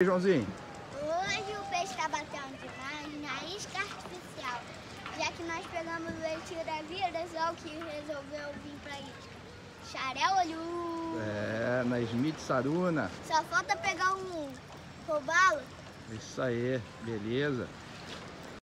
Joãozinho? Hoje o peixe está batendo demais na isca artificial, já que nós pegamos o leite da vida, é o que resolveu vir para isca. Xaré olho! É, na Smith Saruna. Só falta pegar um robalo. Isso aí, beleza.